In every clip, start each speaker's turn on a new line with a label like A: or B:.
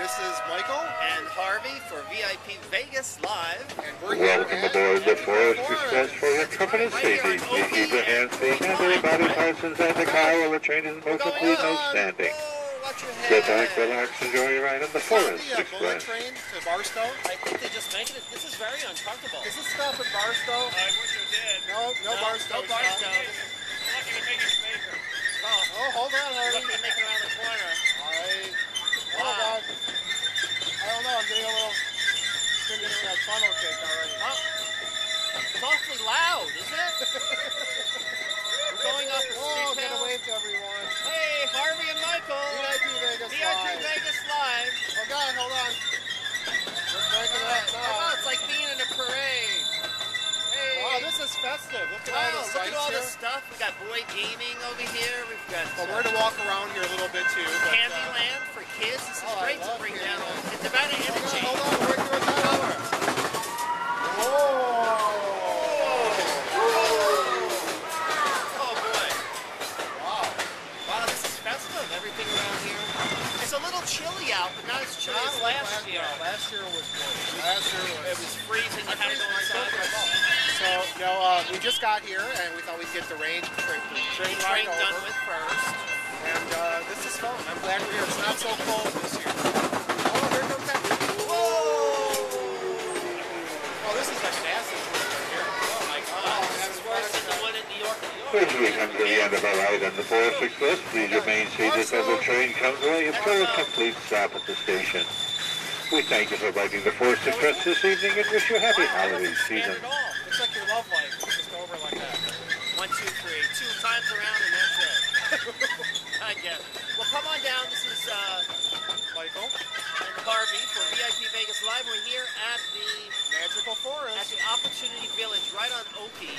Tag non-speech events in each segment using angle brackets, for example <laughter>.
A: This is Michael,
B: and Harvey for VIP Vegas Live.
A: and we're here
C: Welcome
A: at
C: aboard the Forest
A: Forest.
C: Express for your company safety. Please keep your hands safe and every body parts inside the car while the train is in
B: We're
C: motion. Please no standing.
B: Whoa,
C: Sit back, relax, enjoy your ride on the Forest
A: the uh,
C: Express.
A: train to Barstow?
B: I think they just mentioned it. This is very uncomfortable.
A: Is this stop at Barstow?
D: I wish I did.
A: No, no, Barstow.
B: No
A: stop.
B: Barstow.
D: Lucky to make it bigger.
B: Oh,
A: Oh, hold on, Harvey.
B: lucky to make around the corner.
A: All right. Oh,
B: Wow.
A: God. I don't know. I'm getting a little. I'm getting that funnel already.
B: Oh, it's awfully loud, isn't it? <laughs> We're going up the
A: Oh,
B: street
A: get a
B: now.
A: wave to everyone.
B: Hey, Harvey and Michael.
A: VIP Vegas
B: VIP
A: live.
B: Vegas Live.
A: Oh, God, hold on. We're breaking it up
B: Oh, it's like being in a
A: festive. Look at all
B: look at all
A: here.
B: this stuff. We got Boy Gaming over here. We've got
A: Well, we're going to walk around here a little bit too. But, uh,
B: Candyland for kids. This is
A: Oh,
B: great to bring
A: Candyland.
B: down. It's about
A: Hold on, hold on. We're working with that hour.
B: Oh boy.
A: Wow.
B: Wow, this is festive. Everything around here. It's a little chilly out, but not as chilly
A: Not
B: as
A: like
B: last year.
A: No, last year was good. Last year was,
B: It
A: was.
B: was freezing. You had to go inside.
A: So, no, uh, we just got here and we thought we'd get the rain, train, the train
B: Train
A: ride
B: done
A: over.
B: with first.
A: And uh, this is fun. I'm glad we're here. It's not so cold this year. Oh, here comes that.
B: Whoa!
A: Oh, this is like massive right here.
B: Oh my God! This is worse than the one in New York,
C: As we come to the end of our ride on the Forest Express, please remain seated as the train comes away until a complete stop at the station. We thank you for riding the Forest Express this evening and wish you a happy holiday season.
B: scared at all.
A: Looks like your love life. It's just over like that.
B: One, two, times around and that's it. <laughs> I guess. Well, come on down. This is uh,
A: Michael,
B: and Harvey for VIP Vegas Live. We're here at the
A: Magical Forest.
B: at the Opportunity Village, right on Oakey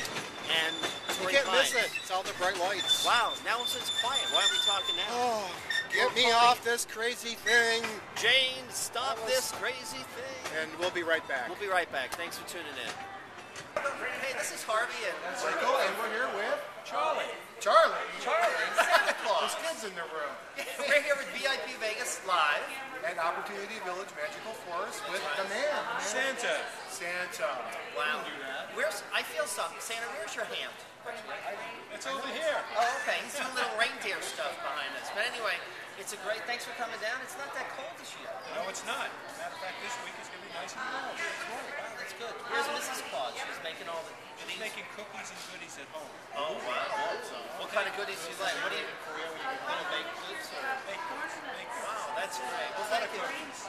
B: and
A: You can't miss it. It's all the bright lights.
B: Wow, now it's quiet. Why aren't we talking now?
A: Oh, get me off this crazy thing.
B: Jane, stop
A: was-
B: this crazy thing.
A: And we'll be right back.
B: We'll be right back. Thanks for tuning in. Hey, this is Harvey and
A: Michael, oh, and we're here with
D: Charlie.
A: Charlie.
B: Charlie, Santa Claus.
A: There's kids in the room. <laughs>
B: We're here with VIP Vegas Live.
A: And Opportunity Village Magical Forest with the man.
D: Santa.
A: Santa.
B: Wow. Where's I feel something. Santa, where's your hand?
D: It's over here.
B: Oh, okay. He's doing little reindeer stuff behind us. But anyway, it's a great. Thanks for coming down. It's not that cold this year.
D: No, it's not. Matter of fact, this week is going to be nice and warm.
B: Wow, that's good. Where's Mrs. Claus? She's making all the
D: She's making cookies and goodies at home.
B: Oh wow. What kind of goodies do you like? What do you? Little baked goods. Or?
D: Baked goods. Baked goods.
B: Wow, that's great. Well,
D: What
B: thank
D: a
B: you.
D: cookies.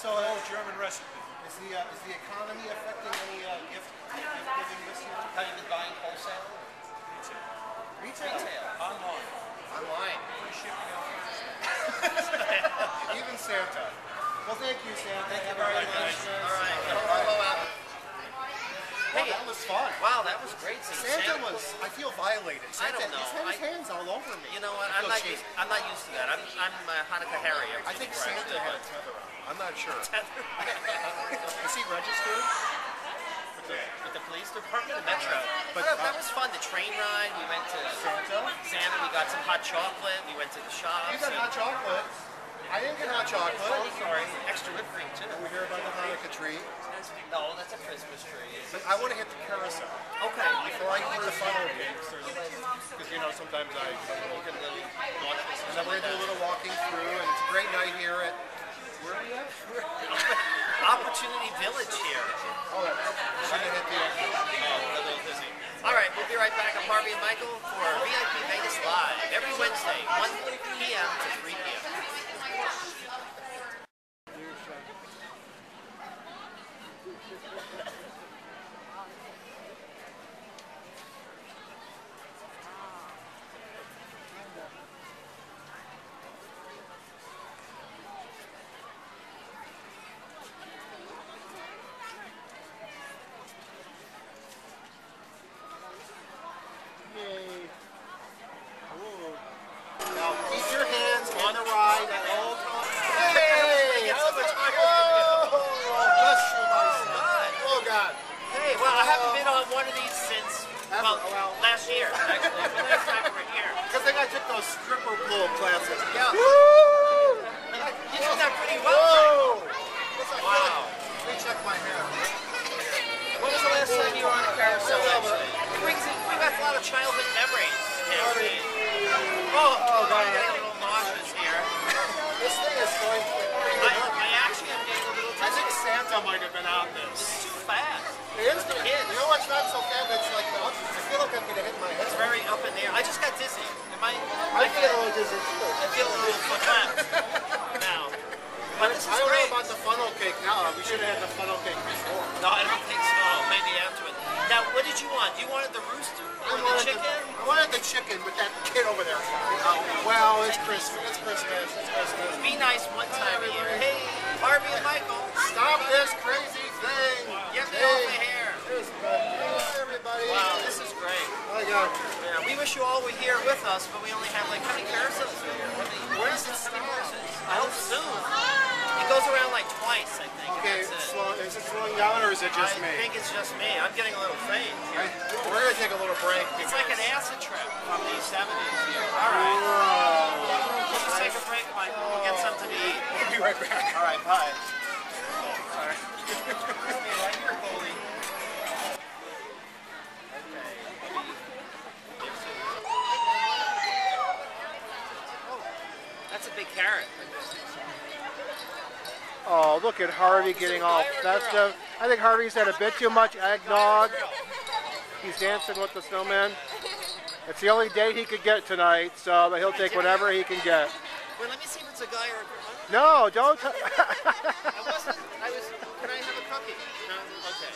A: So,
D: Oh,
A: uh,
D: German recipe.
A: is the uh, is the economy affecting any uh, gift gift giving this year?
B: Have you been buying wholesale? or
D: Retail.
A: Retail.
B: Retail.
D: Online. Shipping. <laughs>
A: Even Santa. Well, thank you, Santa.
B: Thank you very much. All right. Ho, ho.
A: Well, that was fun.
B: wow, that was great. seeing
A: Santa was. I feel violated.
B: I
A: Santa,
B: don't know.
A: He's had his
B: I-
A: hands all over me.
B: You know what?
A: I
B: I'm not used. I'm not used to that. I'm I'm uh, Hanukkah Harry.
A: I think Santa had a tether on. I'm not sure.
B: Tether. <laughs>
A: Is he registered?
B: With the police department, the Metro.
A: But,
B: But
A: uh,
B: that was fun. The train ride. We went to
A: Santa?
B: Santa. We got some hot chocolate. We went to the shops.
A: You got hot chocolate. I didn't get hot chocolate.
B: Oh, Sorry, extra whipped cream too.
A: We hear about the Hanukkah tree.
B: No, that's a Christmas tree.
A: But I want to hit the carousel.
B: Okay.
A: Before I eat the funnel cakes, because you know sometimes I get a little, and then we're gonna do a little walking through, and it's a great night here at where are we at?
B: Opportunity Village here.
A: Oh, should have hit the exit.
B: Oh, All right, we'll be right back. I'm Harvey and Michael for VIP Vegas Live every Wednesday, 1 p.m. to 3 p.m.
A: Now keep your hands on the ride at all times.
B: Hey,
A: how's
B: it's
A: it?
B: so much
A: Whoa! Bless you, my son. Oh God.
B: Hey, well, I haven't been on one of these since,
A: Ever.
B: Oh,
A: well,
B: last year, actually. The last time we were here.
A: Because I think I took those stripper pole classes.
B: Yeah.
A: Woo!
B: You did that pretty well.
A: Whoa! my hair.
B: When was the last time you were on a carousel? Actually? It brings in, we got a lot of childhood memories. Oh, oh, God, I'm getting a little nauseous here.
A: This thing is going
B: I, I actually am getting a little
A: I think
B: dizzy.
A: Santa might have been on this.
B: It's too fast.
A: It is the
B: It is.
A: You know what's not so bad? It's like the opposite. I feel like I'm gonna hit my head.
B: It's very up in the air. I just got dizzy. Am I?
A: I feel a little dizzy too.
B: I feel a little collapsed now. But this is
A: I don't
B: great.
A: know about the funnel cake now. We should have had the funnel cake before.
B: No, I don't think so. Maybe after it. Now, what did you want? You wanted the rooster or
A: I
B: the
A: wanted
B: chicken?
A: I wanted the chicken, but that kid over there. Oh, well, it's Christmas. It's Christmas. It's Christmas.
B: Be nice one time a year. Hey, Barbie and Michael.
A: Stop this crazy thing.
B: Get me
A: Hey,
B: off the hair.
A: here's my- Hey, everybody.
B: Wow, this is
A: Oh,
B: Yeah, we wish you all were here with us, but we only have like how many carousels are here?
A: Where does it stop?
B: I hope soon. It goes around like twice, I think.
A: Okay,
B: it.
A: slow, is it slowing down or is it just
B: I
A: me?
B: I think it's just me. I'm getting a little faint.
A: I, we're gonna take a little break.
B: It's like an acid trip from the 70s here. All right.
A: Whoa.
B: Let's take a break, Michael. We'll get something to eat.
A: We'll be right back.
B: All right, bye. Sorry. Stay right here, Goldie. Oh, That's a big carrot.
A: Oh, look at Harvey getting all festive. I think Harvey's had a bit too much eggnog. He's dancing with the snowman. It's the only date he could get tonight, so he'll take whatever he can get.
B: Wait, let me see if it's a guy or a girl.
A: No, don't.
B: I wasn't. I was. Can I have a cookie? No. Okay.